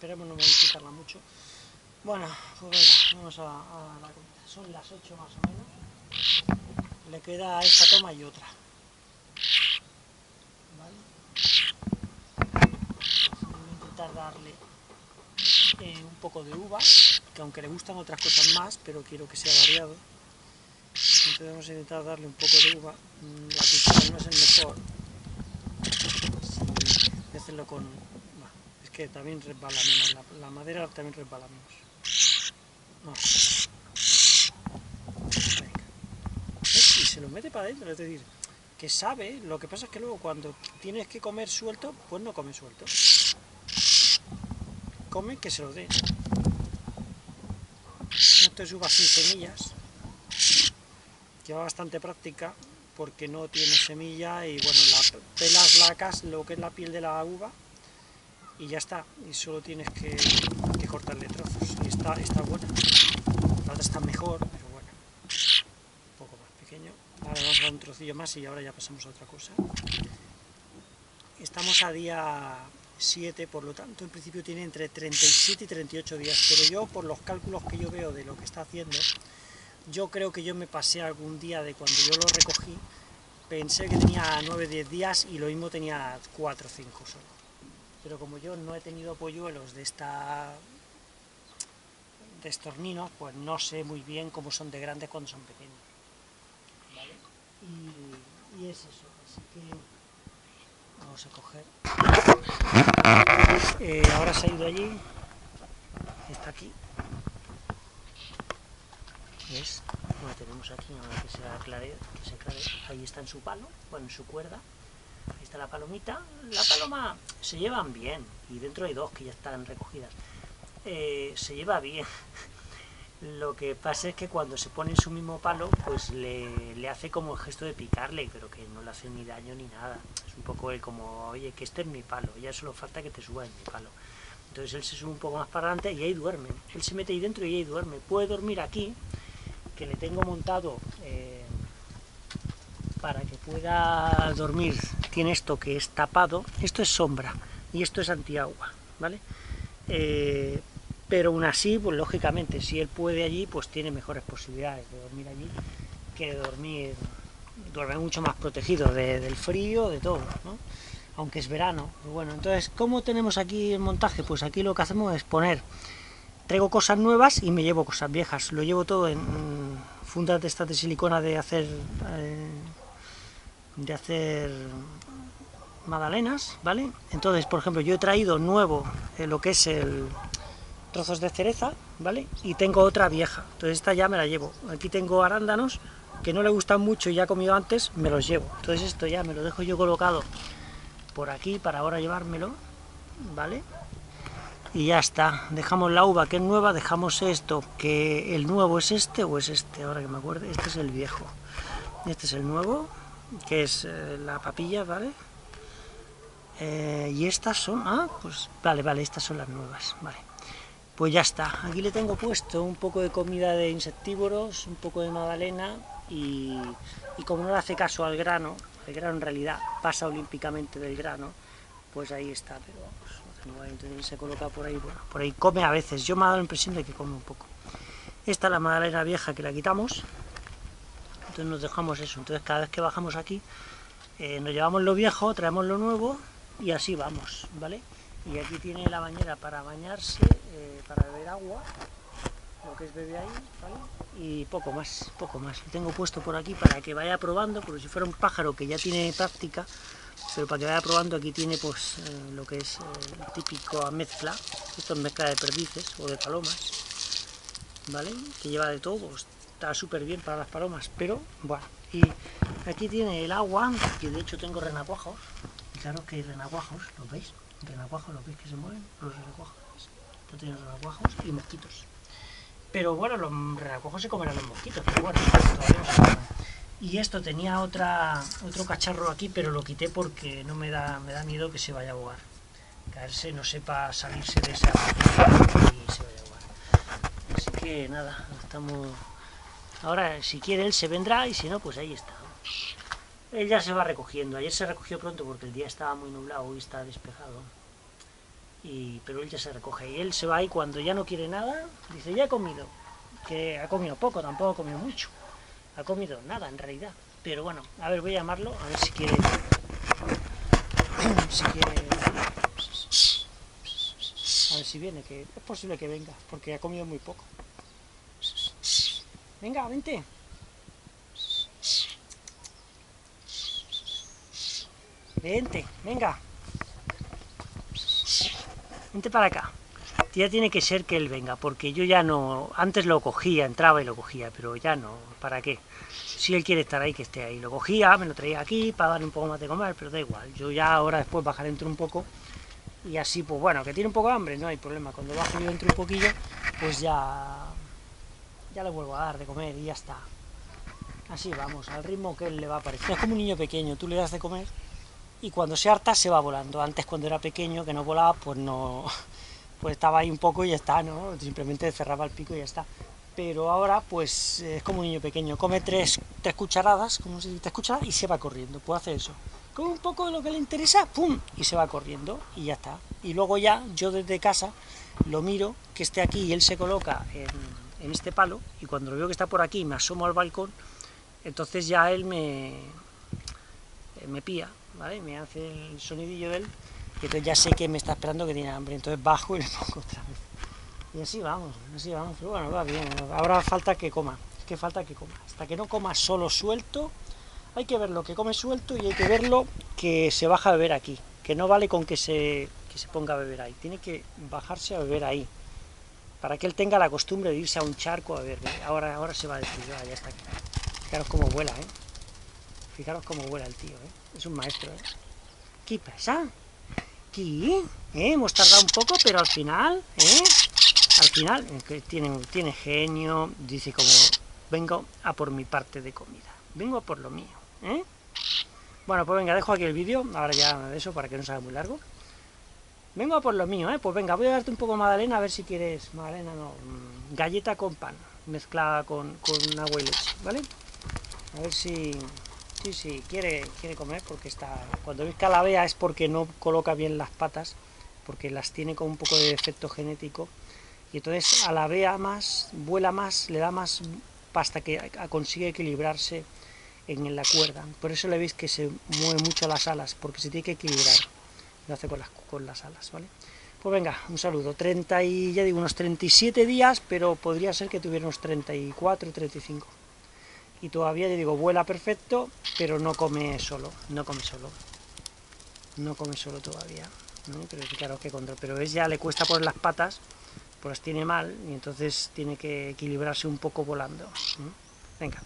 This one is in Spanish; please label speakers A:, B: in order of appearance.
A: esperemos no modificarla mucho. Bueno, pues venga, vamos a, a la comida. Son las 8 más o menos. Le queda esta toma y otra. ¿Vale? Voy a intentar darle eh, un poco de uva, que aunque le gustan otras cosas más, pero quiero que sea variado. Entonces vamos a intentar darle un poco de uva. Mm, La cuchara no es el mejor. Si hacerlo con... que también resbala menos, la, madera también resbala menos. No. Venga. ¿Ves? Y se lo mete para adentro, es decir, que sabe, lo que pasa es que luego cuando tienes que comer suelto, pues no come suelto. Come que se lo dé. Esto es uva sin semillas, lleva bastante práctica porque no tiene semilla y bueno, la, pelas la lo que es la piel de la uva y ya está, y solo tienes que, cortarle trozos y está, está buena. La otra está mejor, pero bueno, un poco más pequeño. Ahora vamos a dar un trocillo más y ahora ya pasamos a otra cosa. Estamos a día 7, por lo tanto, en principio tiene entre 37 y 38 días, pero yo, por los cálculos que yo veo de lo que está haciendo, yo creo que yo me pasé algún día de cuando yo lo recogí, pensé que tenía 9 10 días y lo mismo tenía 4 o 5 solo. Pero como yo no he tenido polluelos de esta de estos ninos, pues no sé muy bien cómo son de grandes cuando son pequeños. ¿Vale? Y, y es eso, así que vamos a coger. Eh, ahora se ha ido allí, está aquí. ¿Ves? Lo tenemos aquí, ahora que se aclare, que se aclare. Ahí está en su palo, bueno, en su cuerda. Ahí está la palomita. La paloma se llevan bien, y dentro hay dos que ya están recogidas. Eh, se lleva bien. Lo que pasa es que cuando se pone en su mismo palo, pues le, le hace como el gesto de picarle, pero que no le hace ni daño ni nada. Es un poco el como, oye, que este es mi palo, ya solo falta que te suba en mi palo. Entonces él se sube un poco más para adelante y ahí duerme. Él se mete ahí dentro y ahí duerme. Puede dormir aquí, que le tengo montado eh, para que pueda dormir. Tiene esto que es tapado. Esto es sombra y esto es antiagua, ¿vale? Eh, pero aún así, pues lógicamente, si él puede allí, pues tiene mejores posibilidades de dormir allí que de dormir, duerme mucho más protegido de- del frío, de todo, ¿no? Aunque es verano. Bueno, entonces, ¿cómo tenemos aquí el montaje? Pues aquí lo que hacemos es poner, traigo cosas nuevas y me llevo cosas viejas. Lo llevo todo en fundas de estas de silicona de hacer, eh, de hacer magdalenas, ¿vale? Entonces, por ejemplo, yo he traído nuevo eh, lo que es el trozos de cereza, ¿vale? Y tengo otra vieja, entonces esta ya me la llevo. Aquí tengo arándanos que no le gustan mucho y ya he comido antes, me los llevo. Entonces esto ya me lo dejo yo colocado por aquí para ahora llevármelo, ¿vale? Y ya está, dejamos la uva que es nueva, dejamos esto, que el nuevo es este o es este, ahora que me acuerdo, este es el viejo. Este es el nuevo, que es eh, la papilla, ¿vale? Eh, y estas son, ah, pues vale, vale, estas son las nuevas, vale. Pues ya está, aquí le tengo puesto un poco de comida de insectívoros, un poco de magdalena y, y como no le hace caso al grano, el grano en realidad pasa olímpicamente del grano, pues ahí está, pero vamos, entonces se coloca por ahí, bueno, por ahí come a veces, yo me ha dado la impresión de que come un poco. Esta es la magdalena vieja que la quitamos, entonces nos dejamos eso, entonces cada vez que bajamos aquí eh, nos llevamos lo viejo, traemos lo nuevo y así vamos, ¿vale? Y aquí tiene la bañera para bañarse, eh, para beber agua, lo que es bebe ahí, ¿vale? Y poco más, poco más. Lo tengo puesto por aquí para que vaya probando, como si fuera un pájaro que ya tiene práctica, pero para que vaya probando aquí tiene pues eh, lo que es eh, típico mezcla, esto es mezcla de perdices o de palomas, ¿vale? Que lleva de todo, está súper bien para las palomas, pero bueno, y aquí tiene el agua, que de hecho tengo renacuajos, claro que hay renacuajos, ¿los veis? Renacuajos, ¿los veis que se mueven? Los renacuajos, ¿veis? Esto tiene renacuajos y mosquitos. Pero bueno, los renacuajos se comen a los mosquitos, pero bueno, todavía no se comen. Y esto tenía otra, otro cacharro aquí, pero lo quité porque no me da, me da miedo que se vaya a ahogar. Caerse, no sepa salirse de esa y se vaya a ahogar. Así que nada, estamos... Ahora, si quiere, él se vendrá y si no, pues ahí está. Él ya se va recogiendo. Ayer se recogió pronto porque el día estaba muy nublado, hoy está despejado. y, pero él ya se recoge y él se va y cuando ya no quiere nada, dice, ya he comido, que ha comido poco, tampoco ha comido mucho, ha comido nada en realidad, pero bueno, a ver, voy a llamarlo, a ver si quiere, si quiere, a ver si viene, que es posible que venga, porque ha comido muy poco. Venga, vente. Vente, venga. Vente para acá. Ya tiene que ser que él venga, porque yo ya no... Antes lo cogía, entraba y lo cogía, pero ya no. ¿Para qué? Si él quiere estar ahí, que esté ahí. Lo cogía, me lo traía aquí para darle un poco más de comer, pero da igual. Yo ya ahora después bajaré dentro un poco y así, pues bueno, que tiene un poco de hambre, no hay problema. Cuando bajo yo dentro un poquillo, pues ya... Ya le vuelvo a dar de comer y ya está. Así vamos, al ritmo que él le va a parecer. Es como un niño pequeño, tú le das de comer y cuando se harta se va volando. Antes cuando era pequeño, que no volaba, pues no, pues estaba ahí un poco y ya está, ¿no? Simplemente cerraba el pico y ya está. Pero ahora, pues es como un niño pequeño, come tres, tres cucharadas, como si te cucharadas, y se va corriendo, puede hacer eso. Come un poco de lo que le interesa, ¡pum! y se va corriendo, y ya está. Y luego ya, yo desde casa, lo miro, que esté aquí, y él se coloca en, en este palo, y cuando lo veo que está por aquí, me asomo al balcón, entonces ya él me, me pía, ¿vale? Me hace el sonidillo de él, y entonces ya sé que me está esperando que tiene hambre, entonces bajo y le pongo otra vez. Y así vamos, así vamos, pero bueno, va bien, ahora falta que coma, es que falta que coma. Hasta que no coma solo suelto, hay que ver lo que come suelto y hay que verlo que se baja a beber aquí, que no vale con que se, que se ponga a beber ahí, tiene que bajarse a beber ahí, para que él tenga la costumbre de irse a un charco a beber. Ahora, ahora se va a decir, ya, ya está aquí. Fijaros cómo vuela, ¿eh? Fijaros cómo vuela el tío, ¿eh? Es un maestro, ¿eh? ¿Qué pasa? ¿Qué? ¿Eh? Hemos tardado un poco, pero al final, ¿eh? Al final, que tiene, tiene genio, dice como, vengo a por mi parte de comida, vengo a por lo mío, ¿eh? Bueno, pues venga, dejo aquí el vídeo, ahora ya de eso, para que no sea muy largo. Vengo a por lo mío, ¿eh? Pues venga, voy a darte un poco de magdalena, a ver si quieres, magdalena no, mm, galleta con pan, mezclada con, con agua y leche, ¿vale? A ver si, sí, sí, quiere, quiere comer, porque está, cuando veis vea es porque no coloca bien las patas, porque las tiene con un poco de defecto genético, y entonces a la vea más, vuela más, le da más hasta que consigue equilibrarse en la cuerda. Por eso le veis que se mueve mucho las alas, porque se tiene que equilibrar. Lo hace con las, con las alas, ¿vale? Pues venga, un saludo. 30 y, ya digo, unos 37 días, pero podría ser que tuviera unos 34, 35. Y todavía, ya digo, vuela perfecto, pero no come solo, no come solo. No come solo todavía. Pero claro que contra, pero es ya le cuesta poner las patas, pues las tiene mal, y entonces tiene que equilibrarse un poco volando. Venga.